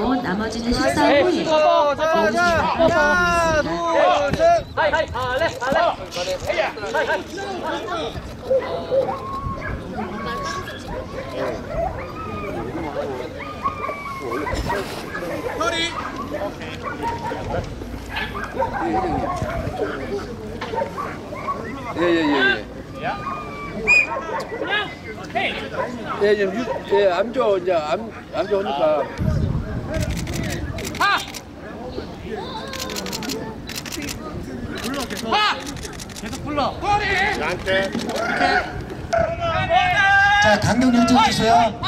하고 나머지는 식사 후에 있습니다. 예예예. 예. 예, 지금 유, 예, 암조 이제 암 암조 오니까. 자, 간격 유지해 주세요.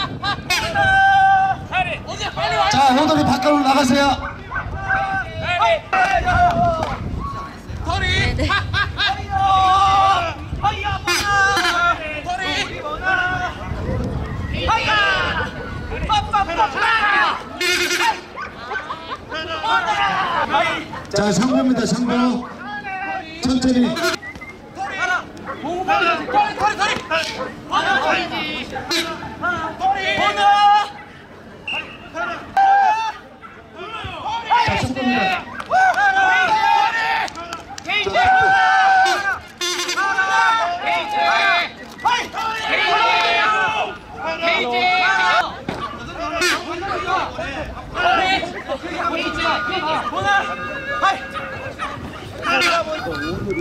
자, 호돌이 바깥으로 나가세요. 자, 상부입니다, 상부. 천천히. ここだ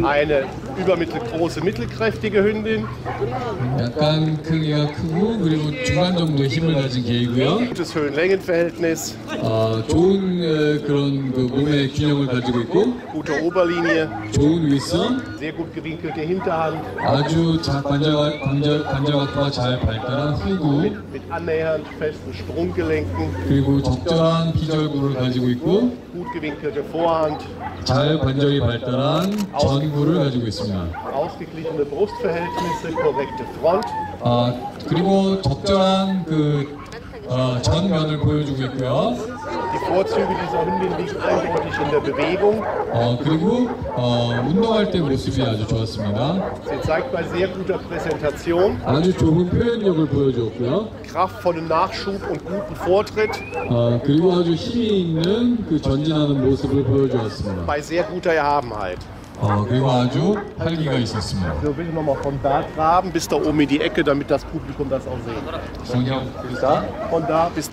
Eine übermittelgroße, mittelkräftige Hündin. 약간 크기가 크고 그리고 중간 정도의 힘을 가진 개이고요. Gutes Höhen-Längen-Verhältnis, 어, 좋은 어, 그런 그 몸의 균형을 가지고 있고 gute Oberlinie, 좋은 윗선, sehr gut gewinkelte Hinterhand 아주 자, 관절, 관절, 관절각도가 잘 발달한 후구 mit annähernd festen Sprunggelenken, 그리고 적절한 비절구를 가지고 있고 gut gewinkelte Vorhand, 잘 관절이 발달한 전구를 가지고 있습니다. 아, 그리고 적절한 그 어, 전면을 보여주고 있고요. Die Vorzüge dieser Hündin liegen eindeutig in der Bewegung. 어, 그리고 어, 운동할 때 모습이 아주 좋았습니다. Sie zeigt bei sehr guter Präsentation 아주 좋은 표현력을 보여주었고요. kraftvollen Nachschub und guten Vortritt 어, 그리고 아주 힘이 있는 그 전진하는 모습을 보여주었습니다. bei sehr guter Erhabenheit. 어, 그리고 아주 활기가 있었습니다. So will ich nochmal von da graben bis da oben in die Ecke, damit das Publikum das auch sehen. 성형 Bis da? Von da bis